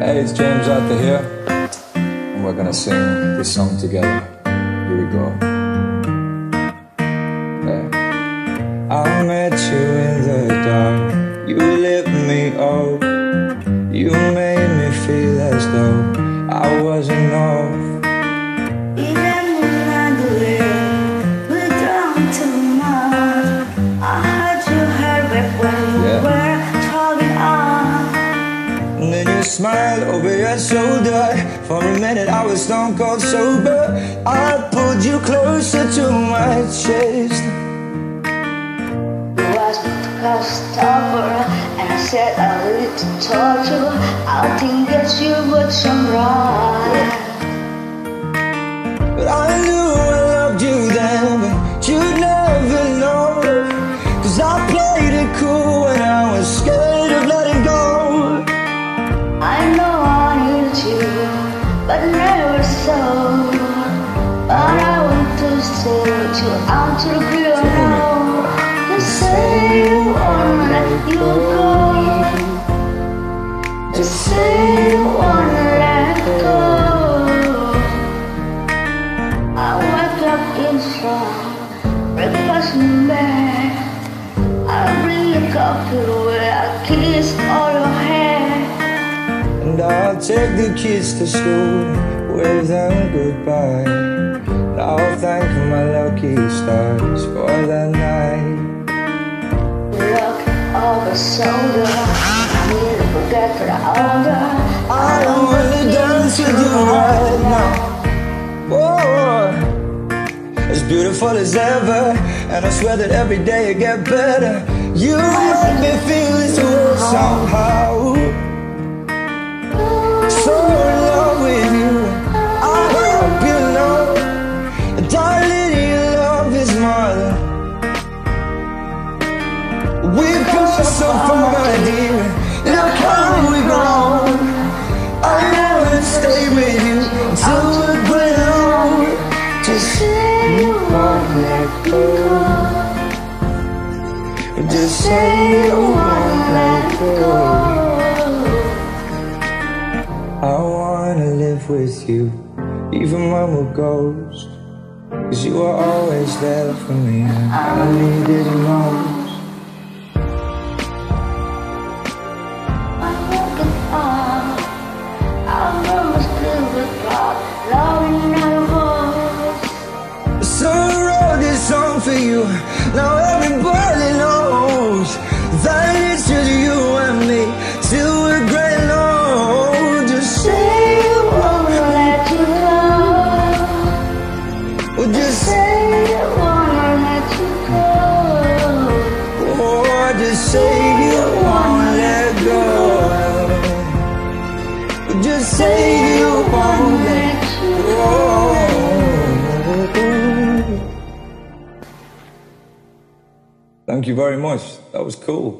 Hey, it's James Arthur here, and we're gonna sing this song together. Here we go. Yeah. I met you in the dark, you lit me up, you made shoulder. For a minute, I was stone cold sober. I pulled you closer to my chest. Close stopper And I said I need to touch you I think that you would some right to out to the real now Just say you wanna let you go Just say you wanna let go I wake up in strong Breakfast in bed I bring you coffee where I kiss all your hair. And I'll take the kids to school, wave them goodbye. I'll thank my lucky stars for the night. Look over shoulder. I need to forget for the older. I don't wanna dance with you right now. Whoa, as beautiful as ever, and I swear that every day you get better. You make me feel grown. I stay with you say you won't let go. Just say you won't let go. I wanna live with you, even when we're ghosts. Cause you are always there for me, I needed it most. So I wrote this song for you. Now everybody knows that it's just you and me till we're great old. Oh, just say, you won't let go. well, just say, you won't let go. oh, just say you won't let go. Just say Thank you very much. That was cool.